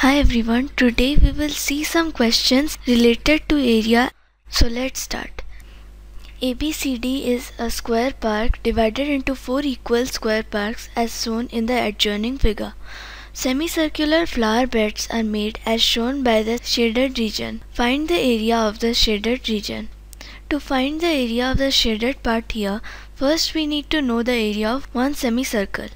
Hi everyone, today we will see some questions related to area. So let's start. ABCD is a square park divided into four equal square parks as shown in the adjoining figure. Semicircular flower beds are made as shown by the shaded region. Find the area of the shaded region. To find the area of the shaded part here, first we need to know the area of one semicircle.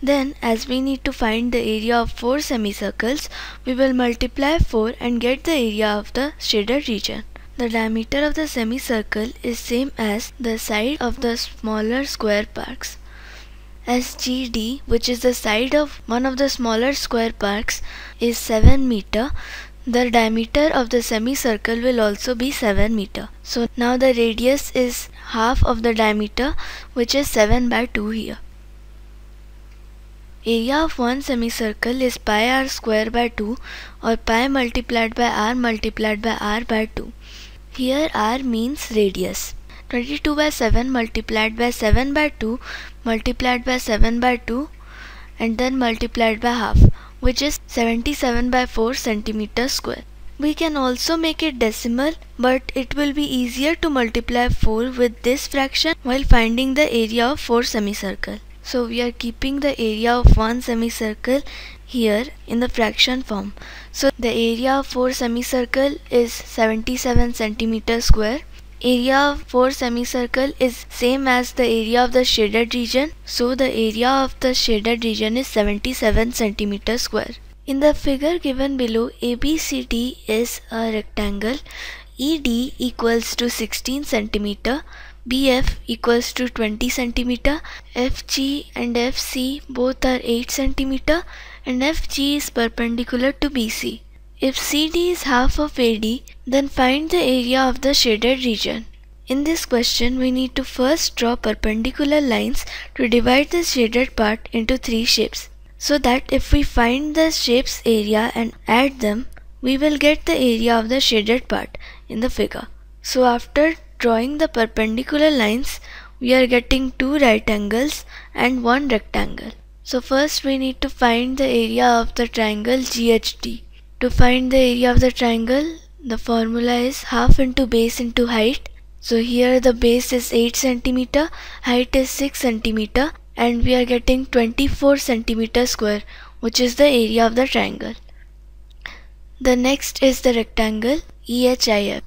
Then as we need to find the area of 4 semicircles, we will multiply 4 and get the area of the shaded region. The diameter of the semicircle is same as the side of the smaller square parks. SGD which is the side of one of the smaller square parks is 7 meter. The diameter of the semicircle will also be 7 meter. So now the radius is half of the diameter which is 7 by 2 here. Area of one semicircle is pi r square by 2 or pi multiplied by r multiplied by r by 2. Here r means radius. 22 by 7 multiplied by 7 by 2 multiplied by 7 by 2 and then multiplied by half which is 77 by 4 centimeter square. We can also make it decimal but it will be easier to multiply 4 with this fraction while finding the area of 4 semicircle. So we are keeping the area of one semicircle here in the fraction form. So the area of 4 semicircle is 77 centimeter square. Area of 4 semicircle is same as the area of the shaded region. So the area of the shaded region is 77 centimeter square. In the figure given below, ABCD is a rectangle. ED equals to 16 centimeter. BF equals to 20 centimeter, FG and FC both are 8 centimeter and FG is perpendicular to BC. If CD is half of AD, then find the area of the shaded region. In this question, we need to first draw perpendicular lines to divide the shaded part into three shapes. So that if we find the shape's area and add them, we will get the area of the shaded part in the figure. So after drawing the perpendicular lines, we are getting two right angles and one rectangle. So first we need to find the area of the triangle GHD. To find the area of the triangle, the formula is half into base into height. So here the base is 8 centimeter, height is 6 centimeter and we are getting 24 centimeter square which is the area of the triangle. The next is the rectangle EHIF.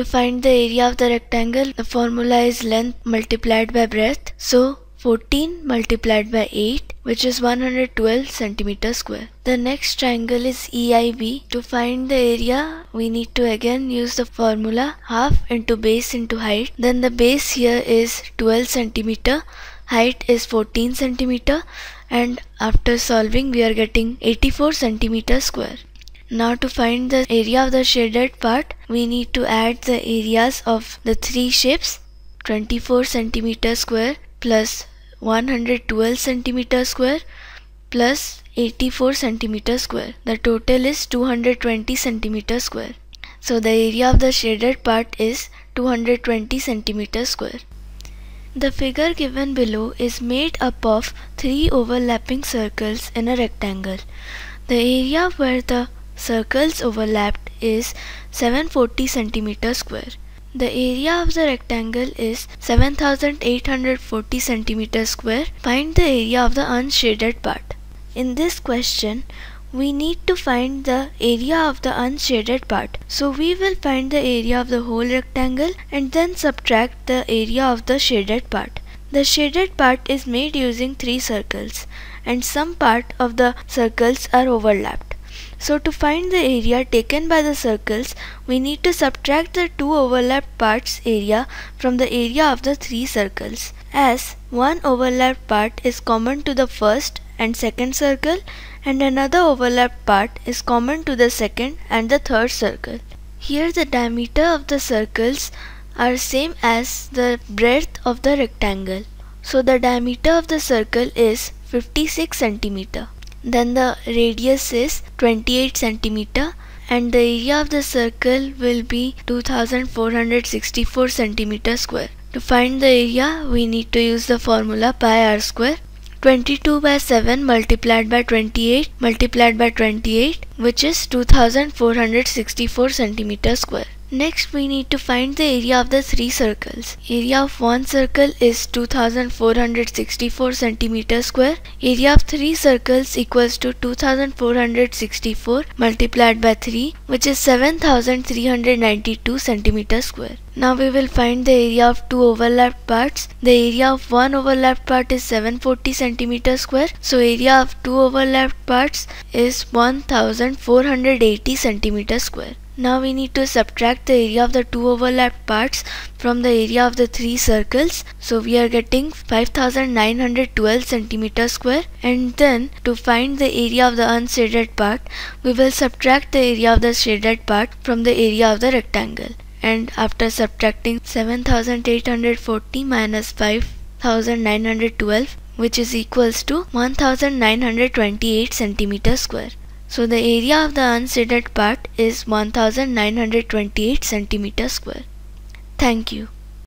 To find the area of the rectangle, the formula is length multiplied by breadth. So 14 multiplied by 8 which is 112 centimeter square. The next triangle is EIB. To find the area we need to again use the formula half into base into height. Then the base here is 12 centimeter, height is 14 centimeter and after solving we are getting 84 centimeter square. Now to find the area of the shaded part, we need to add the areas of the three shapes 24 centimeter square plus 112 centimeter square plus 84 centimeter square. The total is 220 centimeter square. So the area of the shaded part is 220 centimeter square. The figure given below is made up of three overlapping circles in a rectangle. The area where the circles overlapped is 740 centimeter square. The area of the rectangle is 7840 centimeter square. Find the area of the unshaded part. In this question, we need to find the area of the unshaded part. So we will find the area of the whole rectangle and then subtract the area of the shaded part. The shaded part is made using three circles and some part of the circles are overlapped. So to find the area taken by the circles, we need to subtract the two overlapped parts area from the area of the three circles. As one overlapped part is common to the first and second circle and another overlapped part is common to the second and the third circle. Here the diameter of the circles are same as the breadth of the rectangle. So the diameter of the circle is 56 centimeter. Then the radius is 28 centimeter and the area of the circle will be 2464 centimeter square. To find the area we need to use the formula pi r square. 22 by 7 multiplied by 28 multiplied by 28 which is 2464 centimeter square. Next we need to find the area of the three circles. Area of one circle is 2464 centimeter square. Area of three circles equals to 2464 multiplied by 3 which is 7392 centimeter square. Now we will find the area of two overlapped parts. The area of one overlapped part is 740 centimeter square. So area of two overlapped parts is 1480 centimeter square. Now we need to subtract the area of the two overlapped parts from the area of the three circles. So we are getting 5912 centimeter square and then to find the area of the unshaded part we will subtract the area of the shaded part from the area of the rectangle and after subtracting 7840 minus 5912 which is equals to 1928 centimeter square. So the area of the unshaded part is 1928 centimeter square. Thank you.